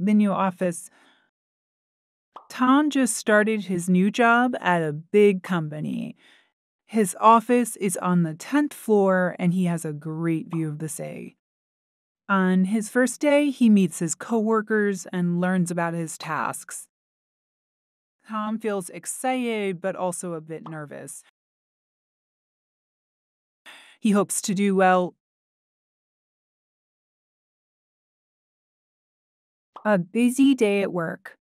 the new office. Tom just started his new job at a big company. His office is on the 10th floor and he has a great view of the sea. On his first day, he meets his coworkers and learns about his tasks. Tom feels excited but also a bit nervous. He hopes to do well. A busy day at work.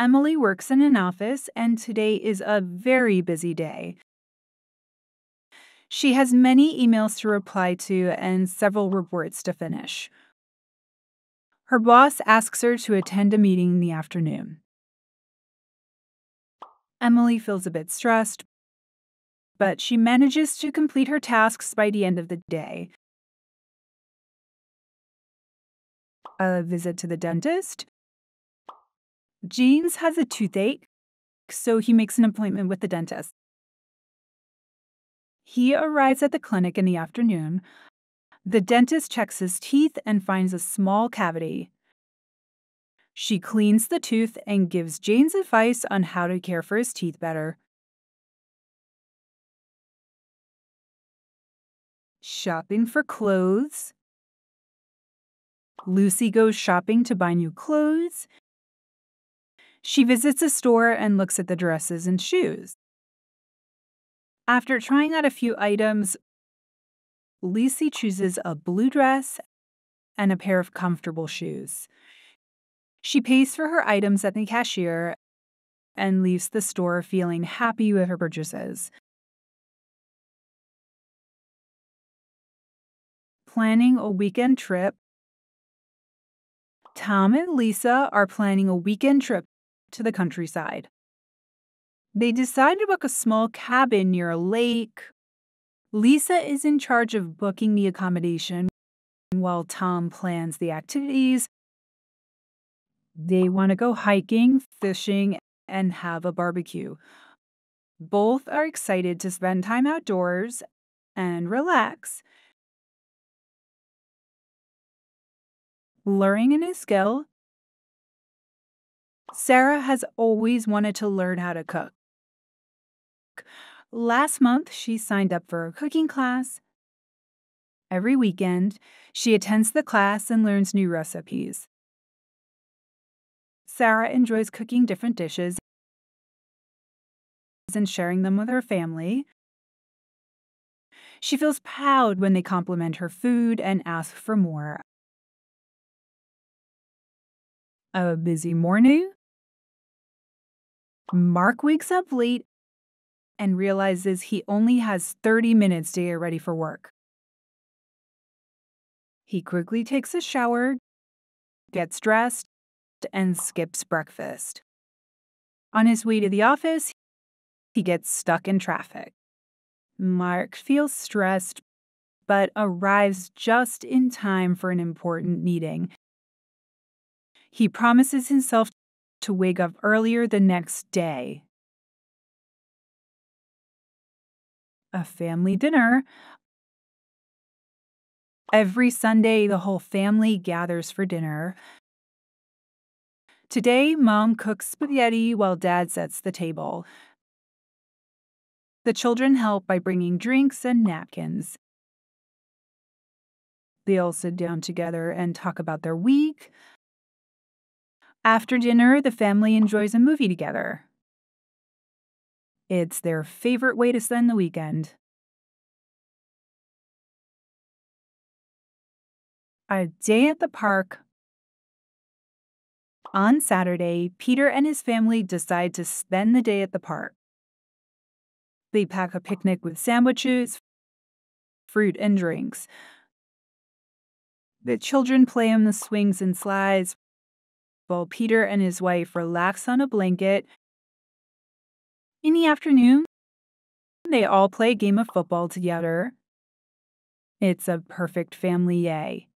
Emily works in an office, and today is a very busy day. She has many emails to reply to and several reports to finish. Her boss asks her to attend a meeting in the afternoon. Emily feels a bit stressed, but she manages to complete her tasks by the end of the day. A visit to the dentist. James has a toothache, so he makes an appointment with the dentist. He arrives at the clinic in the afternoon. The dentist checks his teeth and finds a small cavity. She cleans the tooth and gives James advice on how to care for his teeth better. Shopping for clothes. Lucy goes shopping to buy new clothes. She visits a store and looks at the dresses and shoes. After trying out a few items, Lucy chooses a blue dress and a pair of comfortable shoes. She pays for her items at the cashier and leaves the store feeling happy with her purchases. planning a weekend trip. Tom and Lisa are planning a weekend trip to the countryside. They decide to book a small cabin near a lake. Lisa is in charge of booking the accommodation while Tom plans the activities. They want to go hiking, fishing, and have a barbecue. Both are excited to spend time outdoors and relax. Learning a new skill. Sarah has always wanted to learn how to cook. Last month, she signed up for a cooking class. Every weekend, she attends the class and learns new recipes. Sarah enjoys cooking different dishes and sharing them with her family. She feels proud when they compliment her food and ask for more. A busy morning. Mark wakes up late and realizes he only has 30 minutes to get ready for work. He quickly takes a shower, gets dressed, and skips breakfast. On his way to the office, he gets stuck in traffic. Mark feels stressed, but arrives just in time for an important meeting he promises himself to wake up earlier the next day. A family dinner. Every Sunday, the whole family gathers for dinner. Today, mom cooks spaghetti while dad sets the table. The children help by bringing drinks and napkins. They all sit down together and talk about their week, after dinner, the family enjoys a movie together. It's their favorite way to spend the weekend. A day at the park. On Saturday, Peter and his family decide to spend the day at the park. They pack a picnic with sandwiches, fruit, and drinks. The children play on the swings and slides, while Peter and his wife relax on a blanket. In the afternoon, they all play a game of football together. It's a perfect family day.